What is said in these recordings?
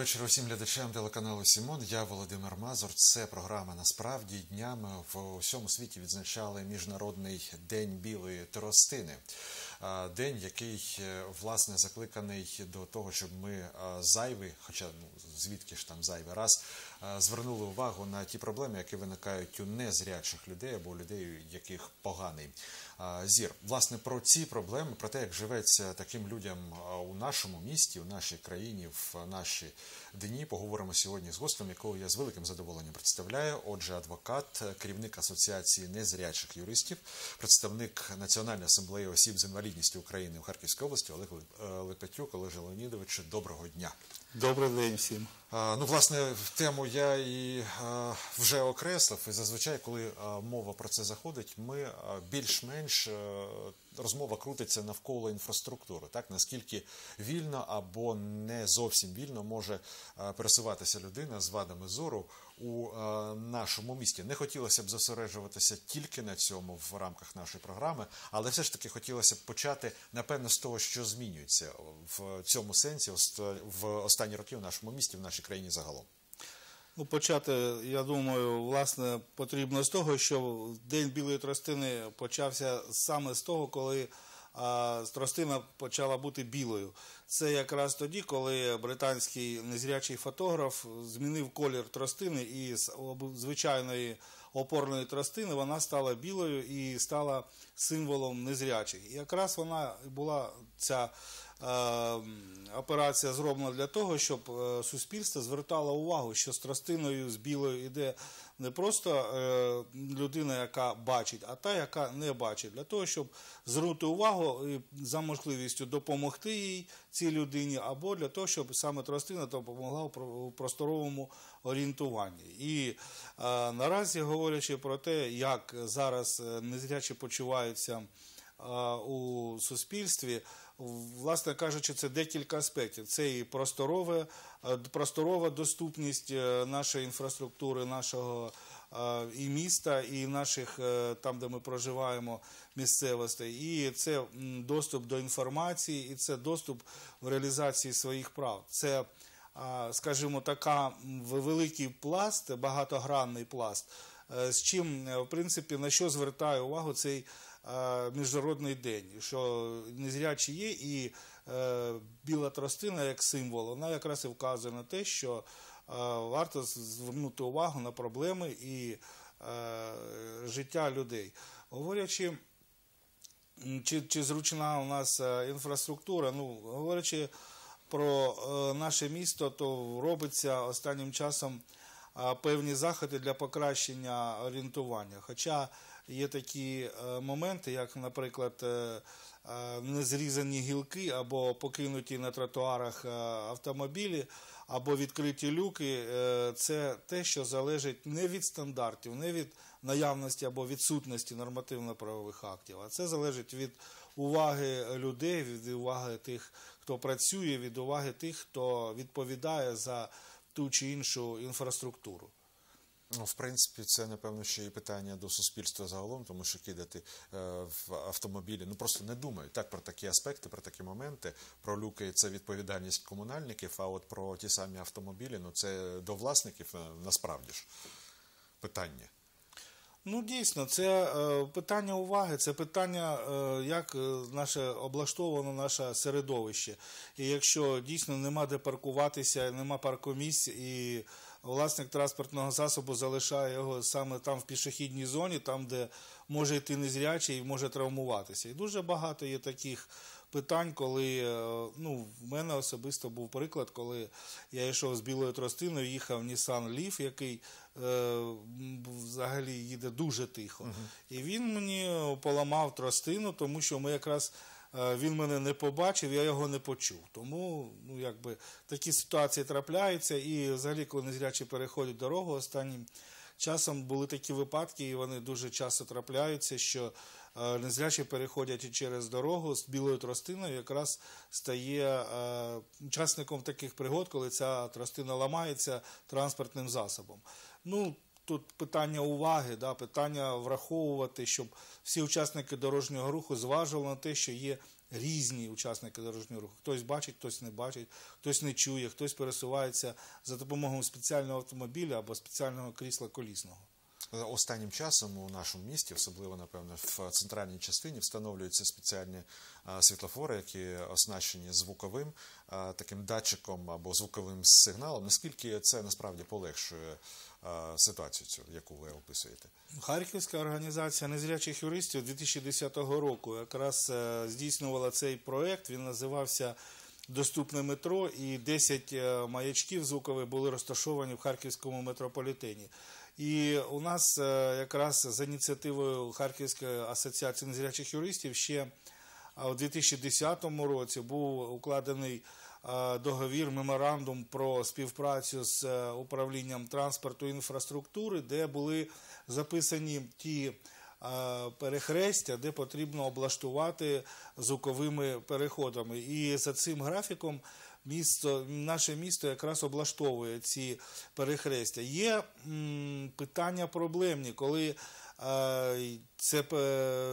Доброго усім глядачам телеканалу Сімон. Я Володимир Мазур. Це програма насправді днями в усьому світі відзначали міжнародний день білої тростини. День, який е, власне закликаний до того, щоб ми зайвий, хоча ну звідки ж там зайвий раз, звернули увагу на ті проблеми, які виникають у незрячих людей або у людей, яких поганий зір. Власне про ці проблеми, про те, як живеться таким людям у нашому місті, у нашій країні, в наші дні, поговоримо сьогодні з гостем, якого я з великим задоволенням представляю. Отже, адвокат, керівник асоціації незрячих юристів, представник Національної асамблеї осіб з інвалідністю України у Харківській області Олег е, Лепетюк. Олеже Леонідовичу, доброго дня. Добрий день всім. Ну, власне, тему я і вже окреслив. І зазвичай, коли мова про це заходить, ми більш-менш а, розмова крутиться навколо інфраструктури, так наскільки вільно або не зовсім вільно може пересуватися людина з вадами зору у нашому місті. Не хотілося б зосереджуватися тільки на цьому в рамках нашої програми, але все ж таки хотілося б почати напевно з того, що змінюється в цьому сенсі в останні роки в нашому місті, в нашій країні загалом. Ну, почати, я думаю, власне, потрібно з того, що День білої тростини почався саме з того, коли а, тростина почала бути білою. Це якраз тоді, коли британський незрячий фотограф змінив колір тростини і з звичайної опорної тростини вона стала білою і стала символом незрячих. І якраз вона була ця операція зроблена для того, щоб е, суспільство звертало увагу, що з тростиною з білою йде не просто е, людина, яка бачить, а та, яка не бачить, для того, щоб звернути увагу і за можливістю допомогти їй цій людині, або для того, щоб саме тростина допомогла у про- просторовому орієнтуванні. І е, наразі говорячи про те, як зараз е, незрячі почуваються е, у суспільстві, власне кажучи, це декілька аспектів. Це і просторове, е, просторова доступність е, нашої інфраструктури, нашого е, і міста, і наших там, де ми проживаємо, місцевостей. І це доступ до інформації, і це доступ в реалізації своїх прав. Це скажімо, така великий пласт, багатогранний пласт, з чим, в принципі, на що звертає увагу цей міжнародний день, що незрячі є, і е, біла тростина як символ, вона якраз і вказує на те, що е, варто звернути увагу на проблеми і е, життя людей. Говорячи чи, чи зручна у нас е, інфраструктура. Ну, говорячи про е, наше місто, то робиться останнім часом е, певні заходи для покращення орієнтування. Хоча є такі е, моменти, як, наприклад, е, е, незрізані гілки або покинуті на тротуарах автомобілі, або відкриті люки, це те, що залежить не від стандартів, не від наявності або відсутності нормативно-правових актів, а це залежить від уваги людей, від уваги тих, хто працює, від уваги тих, хто відповідає за ту чи іншу інфраструктуру. Ну, в принципі, це напевно ще і питання до суспільства загалом, тому що кидати е, в автомобілі, ну просто не думають так про такі аспекти, про такі моменти. Про люки це відповідальність комунальників. А от про ті самі автомобілі, ну це до власників е, насправді ж питання. Ну, дійсно, це е, питання уваги, це питання, як наше облаштовано наше середовище. І якщо дійсно нема де паркуватися, нема паркомісць, і власник транспортного засобу залишає його саме там в пішохідній зоні, там, де може йти незрячий і може травмуватися. І дуже багато є таких питань, коли е, ну, в мене особисто був приклад, коли я йшов з білою тростиною, їхав Nissan Leaf, який е, взагалі їде дуже тихо. І він мені поламав тростину, тому що ми якраз. Е, Він мене не побачив, я його не почув. Тому ну, якби, такі ситуації трапляються. І взагалі, коли незрячі переходять дорогу, останнім часом були такі випадки, і вони дуже часто трапляються, що е, незрячі переходять через дорогу з білою тростиною, якраз стає е, учасником таких пригод, коли ця тростина ламається транспортним засобом. Ну, тут питання уваги, да, питання враховувати, щоб всі учасники дорожнього руху зважили на те, що є різні учасники дорожнього руху. Хтось бачить, хтось не бачить, хтось не чує, хтось пересувається за допомогою спеціального автомобіля або спеціального крісла колісного. Останнім часом у нашому місті, особливо напевно в центральній частині, встановлюються спеціальні світлофори, які оснащені звуковим таким датчиком або звуковим сигналом. Наскільки це насправді полегшує ситуацію, цю, яку ви описуєте? Харківська організація незрячих юристів 2010 року якраз е, здійснювала цей проект. Він називався Доступне метро, і 10 е, маячків звукових були розташовані в харківському метрополітені. І у нас е, якраз за ініціативою Харківської асоціації незрячих юристів ще у 2010 році був укладений е, договір, меморандум про співпрацю з е, управлінням транспорту і інфраструктури, де були записані ті перехрестя, де потрібно облаштувати звуковими переходами. І за цим графіком місто, наше місто якраз облаштовує ці перехрестя. Є питання проблемні, коли е, це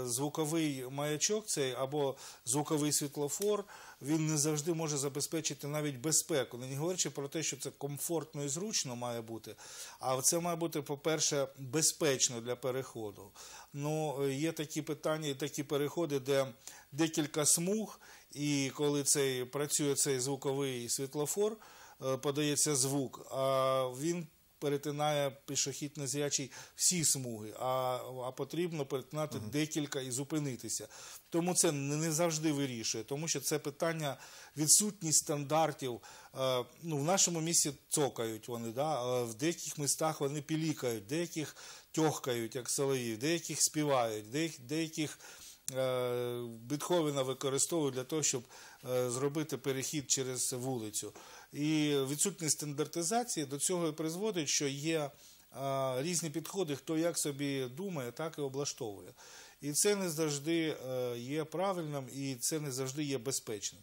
звуковий маячок, цей або звуковий світлофор, він не завжди може забезпечити навіть безпеку. Не говорячи про те, що це комфортно і зручно має бути, а це має бути, по-перше, безпечно для переходу. Ну, є такі питання і такі переходи, де декілька смуг. І коли цей працює цей звуковий світлофор, е, подається звук, а він перетинає пішохід незрячий всі смуги, а а потрібно перетинати uh декілька і зупинитися. Тому це не завжди вирішує, тому що це питання відсутність стандартів. Е, ну, В нашому місті цокають вони, да? в деяких містах вони пілікають, деяких тьохкають, як солові, деяких співають, деяких. Е, Бетховена використовують для того, щоб е, зробити перехід через вулицю. І відсутність стандартизації до цього і призводить, що є е, різні підходи, хто як собі думає, так і облаштовує. І це не завжди є правильним, і це не завжди є безпечним.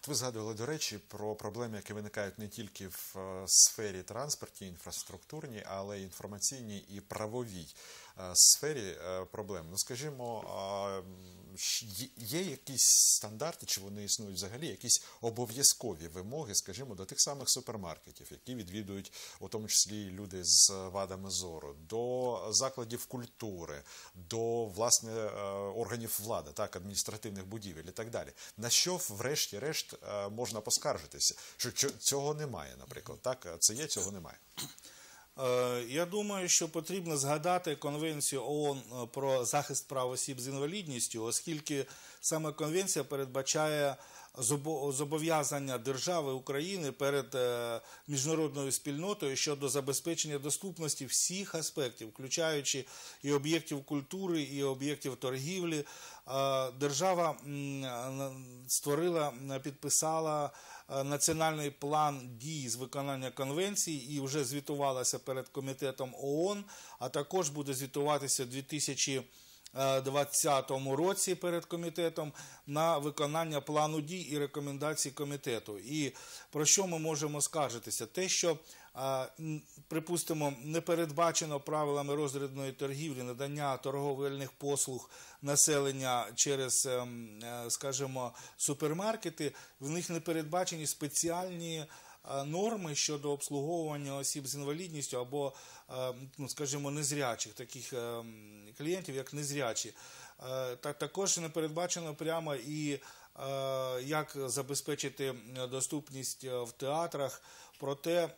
От ви згадували, до речі, про проблеми, які виникають не тільки в сфері транспортній, інфраструктурній, але й інформаційній і правовій. Е, сфері е, проблем. Ну, скажімо, є якісь стандарти, чи вони існують взагалі, якісь обов'язкові вимоги, скажімо, до тих самих супермаркетів, які відвідують у тому числі люди з вадами зору, до закладів культури, до власне е, органів влади, так адміністративних будівель і так далі. На що, врешті-решт, можна поскаржитися? Що цього немає, наприклад, так це є, цього немає. Е, я думаю, що потрібно згадати конвенцію ООН е, про захист прав осіб з інвалідністю, оскільки саме конвенція передбачає зобов'язання держави України перед е, міжнародною спільнотою щодо забезпечення доступності всіх аспектів, включаючи і об'єктів культури, і об'єктів торгівлі. Держава створила, підписала. Е, національний план дій з виконання конвенції і вже звітувалася перед комітетом ООН, а також буде звітуватися у 2020 році перед комітетом на виконання плану дій і рекомендацій комітету. І про що ми можемо скаржитися? Те, що припустимо, не передбачено правилами розрядної торгівлі надання торговельних послуг населення через, ем, е, скажімо, супермаркети, в них не передбачені спеціальні. Е, норми щодо обслуговування осіб з інвалідністю або, е, ну скажімо, незрячих таких ем, клієнтів, як незрячі, так також не передбачено прямо і як забезпечити доступність в театрах. Проте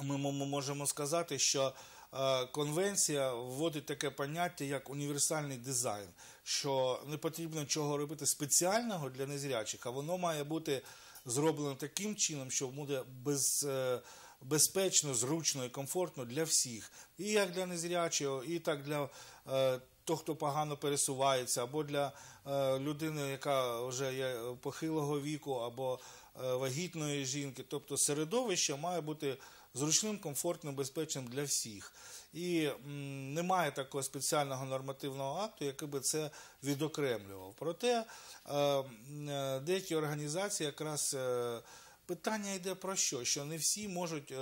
ми можемо сказати, що е, конвенція вводить таке поняття як універсальний дизайн, що не потрібно нічого робити спеціального для незрячих, а воно має бути зроблено таким чином, що буде без. Е, безпечно, зручно і комфортно для всіх, і як для незрячого, і так для е, того, хто погано пересувається, або для е, людини, яка вже є похилого віку, або е, вагітної жінки. Тобто середовище має бути зручним, комфортним, безпечним для всіх. І немає такого спеціального нормативного акту, який би це відокремлював. Проте е, е, деякі організації якраз е, питання йде про що? Що не всі можуть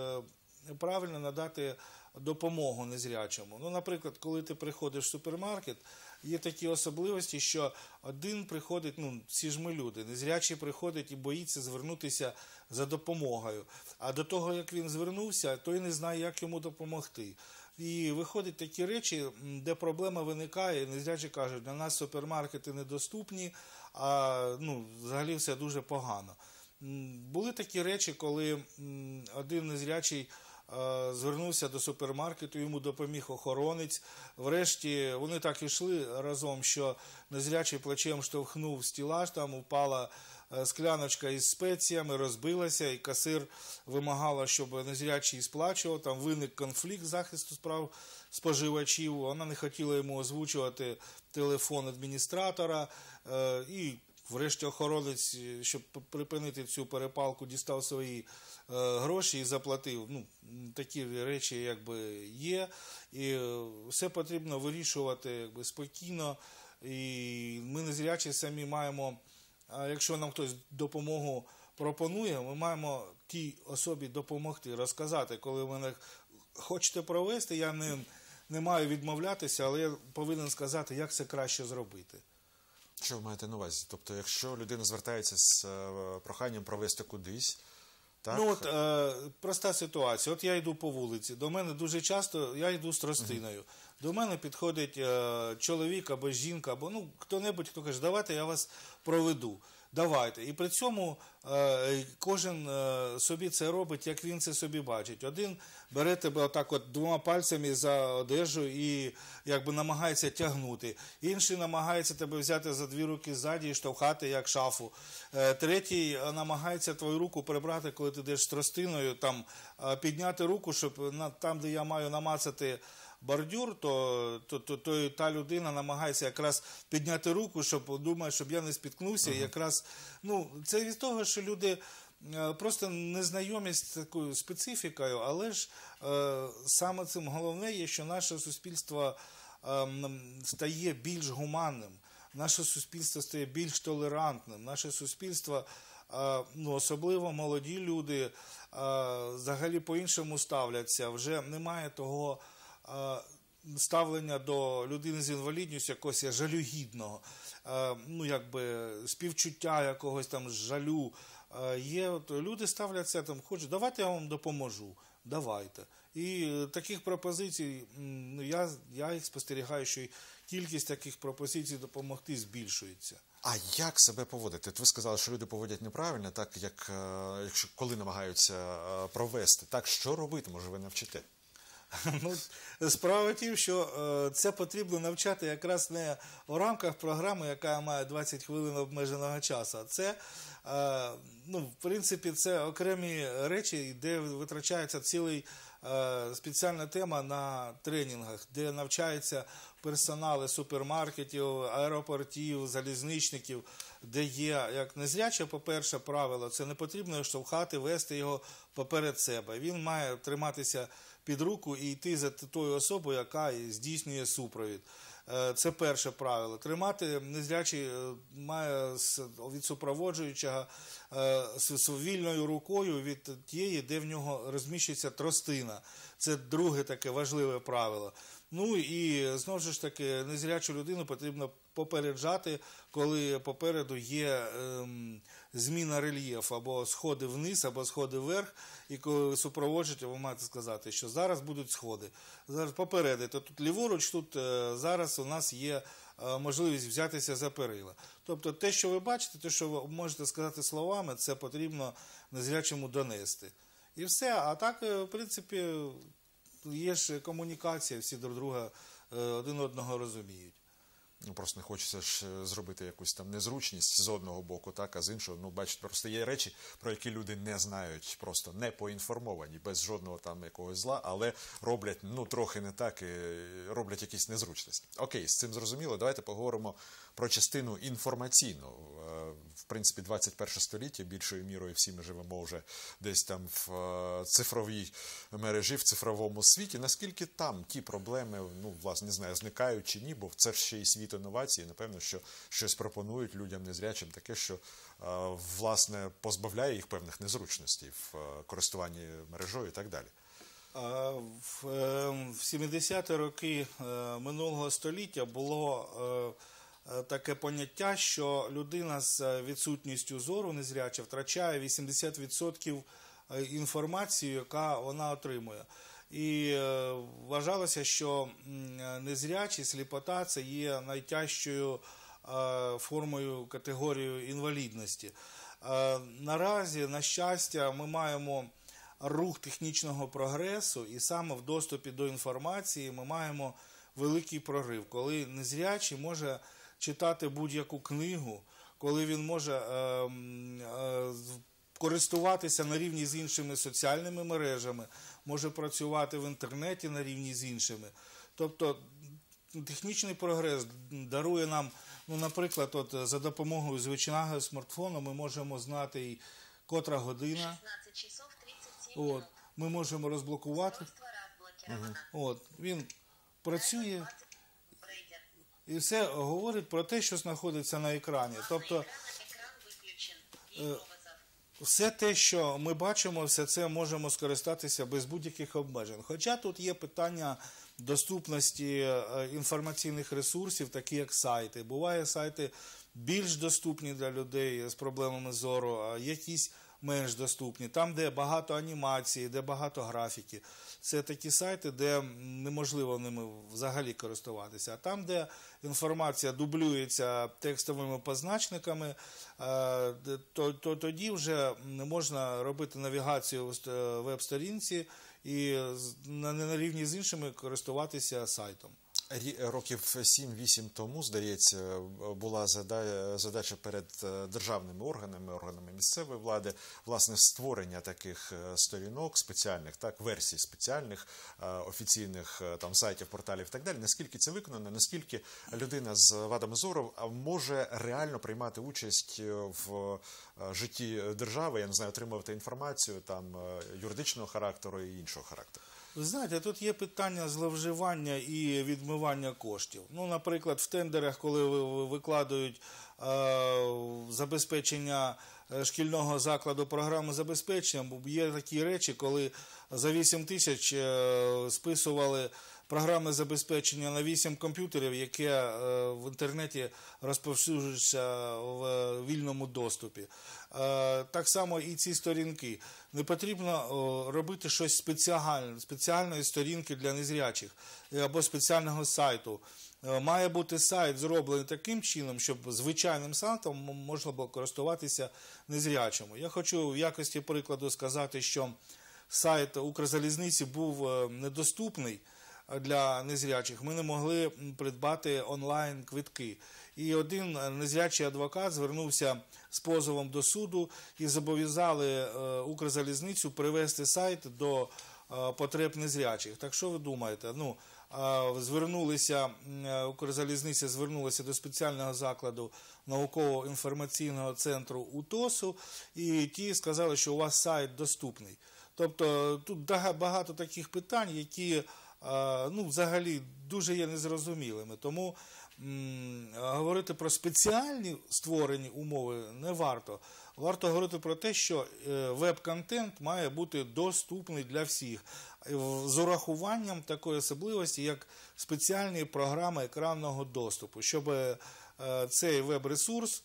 правильно надати допомогу незрячому. Ну, наприклад, коли ти приходиш в супермаркет, є такі особливості, що один приходить, ну всі ж ми люди, незрячий приходить і боїться звернутися за допомогою. А до того, як він звернувся, той не знає, як йому допомогти. І виходять такі речі, де проблема виникає, і незрячі кажуть, для нас супермаркети недоступні, а ну, взагалі все дуже погано. Були такі речі, коли один незрячий звернувся до супермаркету, йому допоміг охоронець. Врешті вони так ішли разом, що незрячий плечем штовхнув стілаж, там упала е, скляночка із спеціями, розбилася, і касир вимагала, щоб незрячий сплачував. Там виник конфлікт захисту справ споживачів. Вона не хотіла йому озвучувати телефон адміністратора. е, І Врешті охоронець, е, щоб припинити цю перепалку, дістав свої е, гроші і заплатив. Ну, такі речі якби є. І е, все потрібно вирішувати якби, спокійно. І ми незрячі самі маємо, якщо нам хтось допомогу пропонує, ми маємо тій особі допомогти, розказати, коли мене хочете провести, я не, не маю відмовлятися, але я повинен сказати, як це краще зробити. Що ви маєте на увазі? Тобто, якщо людина звертається з е, проханням провести кудись, так? Ну от е, проста ситуація. От я йду по вулиці. До мене дуже часто я йду з тростиною. До мене підходить е, чоловік або жінка, або ну хто-небудь, хто каже, давайте я вас проведу. Давайте. І при цьому е, кожен е, собі це робить, як він це собі бачить. Один бере тебе отак от двома пальцями за одежу і якби намагається тягнути. Інший намагається тебе взяти за дві руки ззаді і штовхати, як шафу. Е, третій намагається твою руку прибрати, коли ти йдеш тростиною, там підняти руку, щоб там, де я маю намацати бордюр, то, то, то, то та людина намагається якраз підняти руку, щоб думає, щоб я не спіткнувся. І якраз ну це від того, що люди. е, Просто не знайомі з такою специфікою, але ж е, саме цим головне є, що наше суспільство е, стає більш гуманним, наше суспільство стає більш толерантним, наше суспільство, е, ну, особливо молоді люди, е, взагалі по-іншому ставляться. Вже немає того ставлення до людини з інвалідністю якогось жалюгідного, ну якби співчуття якогось там жалю. Є от люди ставляться там, хочуть, давайте я вам допоможу. Давайте. І е, таких пропозицій, ну я, я їх спостерігаю, що кількість таких пропозицій допомогти збільшується. А як себе поводити? От ви сказали, що люди поводять неправильно, так як е, якщо коли намагаються е, провести, так що робити, може ви навчите? Ну, справа в тім, що е, це потрібно навчати якраз не у рамках програми, яка має 20 хвилин обмеженого часу. Це, е, ну, в принципі, це окремі речі, де витрачається цілий е, спеціальна тема на тренінгах, де навчаються персонали супермаркетів, аеропортів, залізничників, де є як незряче, по-перше, правило, це не потрібно штовхати, вести його поперед себе. Він має триматися під руку і йти за тою особою, яка здійснює супровід. Е, Це перше правило. Тримати незрячий е, має від супроводжуючого е, з вільною рукою від тієї, де в нього розміщується тростина. Це друге таке важливе правило. Ну і знову ж таки, незрячу людину потрібно попереджати, коли попереду є ем, зміна рельєфу, або сходи вниз, або сходи вверх. І коли ви супроводжуєте, ви маєте сказати, що зараз будуть сходи. Зараз попередити. Тут ліворуч, тут е, зараз у нас є е, можливість взятися за перила. Тобто те, що ви бачите, те, що ви можете сказати словами, це потрібно незрячому донести. І все. А так, е, в принципі, є ж комунікація, всі друг друга один одного розуміють. Ну просто не хочеться ж е, зробити якусь там незручність з одного боку, так, а з іншого, ну бачите, просто є речі, про які люди не знають, просто не поінформовані, без жодного там якогось зла, але роблять ну трохи не так і роблять якісь незручності. Окей, з цим зрозуміло. Давайте поговоримо про частину інформаційну. Е, В принципі, 21 століття більшою мірою всі ми живемо вже десь там в е, цифровій мережі, в цифровому світі. Наскільки там ті проблеми, ну власне не знаю, зникають чи ні, бо це ще і світ інновації. Напевно, що щось пропонують людям незрячим, таке, що е, власне позбавляє їх певних незручностей в е, користуванні мережою і так далі. В е, 70-ті роки е, минулого століття було таке поняття, що людина з відсутністю зору незряча втрачає 80% е, інформації, яка вона отримує. І е, вважалося, що м, е, незрячі сліпота це є найтяжчою е, формою категорією інвалідності. Е, Наразі, на щастя, ми маємо рух технічного прогресу, і саме в доступі до інформації ми маємо великий прорив, коли незрячий може читати будь-яку книгу, коли він може користуватися на рівні з іншими соціальними мережами, може працювати в інтернеті на рівні з іншими. Тобто технічний прогрес дарує нам, ну, наприклад, от за допомогою звичайного смартфону ми можемо знати і котра година. 16 часов 37 От, минут. ми можемо розблокувати. Устройство разблокировано. От, він працює 20 брейкер. і все говорить про те, що знаходиться на екрані. Тобто Экрана экран выключен. И вызов. все те, що ми бачимо, все це можемо скористатися без будь-яких обмежень. Хоча тут є питання доступності е, інформаційних ресурсів, такі як сайти. Буває сайти більш доступні для людей з проблемами зору, а якісь менш доступні. Там, де багато анімації, де багато графіки. Це такі сайти, де неможливо ними взагалі користуватися. А там, де інформація дублюється текстовими позначниками, е, то, то тоді вже можна робити навігацію в веб-сторінці і на, на рівні з іншими користуватися сайтом. Років 7-8 тому, здається, була зада- задача перед е, державними органами, органами місцевої влади, власне, створення таких е, сторінок спеціальних, так, версій спеціальних е, офіційних там сайтів, порталів і так далі. Наскільки це виконано, наскільки людина з вадами зору може реально приймати участь в житті держави, я не знаю, отримувати інформацію там юридичного характеру і іншого характеру. Ви знаєте, тут є питання зловживання і відмивання коштів. Ну, наприклад, в тендерах, коли ви- ви- викладають е, забезпечення е, шкільного закладу програми забезпечення, є такі речі, коли за 8 тисяч е, списували програми забезпечення на 8 комп'ютерів, яке е, в інтернеті розповсюджується в е, вільному доступі. Е, Так само і ці сторінки. Не потрібно робити щось спеціальне, спеціальної сторінки для незрячих е, або спеціального сайту. Е, Має бути сайт зроблений таким чином, щоб звичайним сайтом можна було користуватися незрячому. Я хочу в якості прикладу сказати, що сайт Укрзалізниці був е, недоступний для незрячих. Ми не могли придбати онлайн квитки. І один незрячий адвокат звернувся з позовом до суду і зобов'язали е, Укрзалізницю привести сайт до е, потреб незрячих. Так що ви думаєте? Ну, звернулися е, Укрзалізниця звернулася до спеціального закладу науково-інформаційного центру УТОСу, і ті сказали, що у вас сайт доступний. Тобто тут багато таких питань, які ну, взагалі дуже є незрозумілими. Тому м, говорити про спеціальні створені умови не варто. Варто говорити про те, що е, веб-контент має бути доступний для всіх з урахуванням такої особливості, як спеціальні програми екранного доступу, щоб е, цей веб-ресурс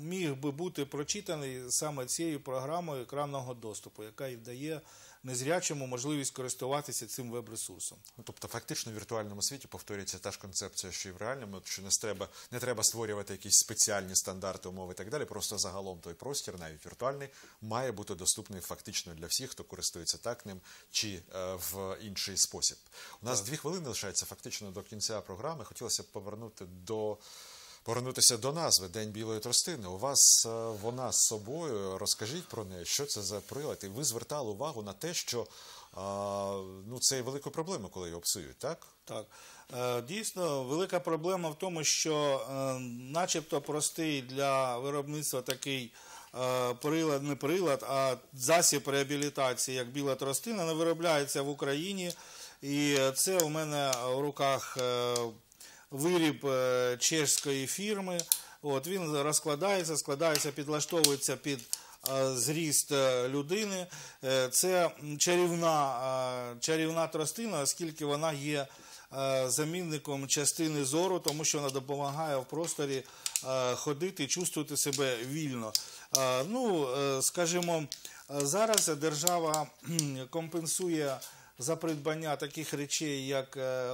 міг би бути прочитаний саме цією програмою екранного доступу, яка і дає незрячому можливість користуватися цим веб-ресурсом. Ну, тобто, фактично, в віртуальному світі повторюється та ж концепція, що і в реальному, що не треба, не треба створювати якісь спеціальні стандарти, умови і так далі. Просто загалом той простір, навіть віртуальний, має бути доступний фактично для всіх, хто користується так ним чи е, в інший спосіб. У нас дві хвилини лишається фактично до кінця програми. Хотілося б повернути до. Повернутися до назви День білої тростини. У вас е, вона з собою. Розкажіть про неї, що це за прилад. І ви звертали увагу на те, що а, ну, це є великою проблемою, коли його псують, так? Так, Е, дійсно, велика проблема в тому, що, е, начебто, простий для виробництва такий е, прилад, не прилад, а засіб реабілітації, як біла тростина, не виробляється в Україні. І це у мене в руках е, виріб е, чешської фірми. От він розкладається, складається, підлаштовується під е, зріст е, людини. Це чарівна, чарівна тростина, оскільки вона є замінником частини зору, тому що вона допомагає в просторі ходити, чувствувати себе вільно. Ну, е, скажімо, зараз держава компенсує за придбання таких речей, як е,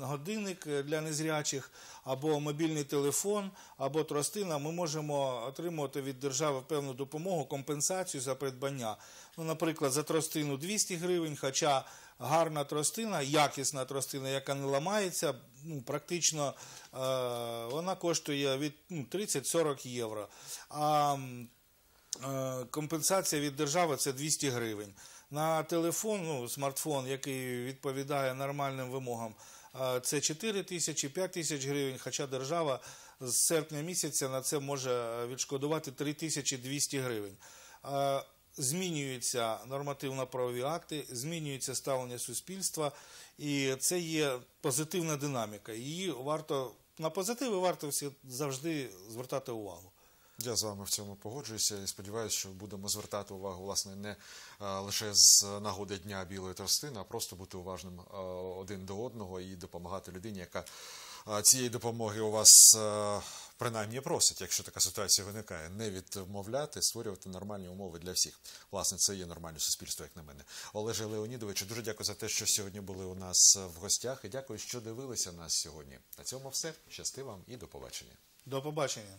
годинник для незрячих, або мобільний телефон, або тростина, ми можемо отримувати від держави певну допомогу, компенсацію за придбання. Ну, наприклад, за тростину 200 гривень, хоча гарна тростина, якісна тростина, яка не ламається, ну, практично е, вона коштує від ну, 30-40 євро. А Е, компенсація від держави це 200 гривень. На телефон, ну, смартфон, який відповідає нормальним вимогам, е, це 4 тисячі, 5 тисяч гривень, хоча держава з серпня місяця на це може відшкодувати 3200 гривень. Е, Змінюються нормативно-правові акти, змінюється ставлення суспільства, і це є позитивна динаміка. Її варто на позитиви варто всі завжди звертати увагу. Я з вами в цьому погоджуюся і сподіваюся, що будемо звертати увагу власне не лише з нагоди дня білої тростини, а просто бути уважним один до одного і допомагати людині, яка цієї допомоги у вас принаймні просить, якщо така ситуація виникає, не відмовляти, створювати нормальні умови для всіх. Власне, це є нормальне суспільство, як на мене. Олеже Леонідовичу, дуже дякую за те, що сьогодні були у нас в гостях, і дякую, що дивилися нас сьогодні. На цьому все. Щасти вам і до побачення. До побачення.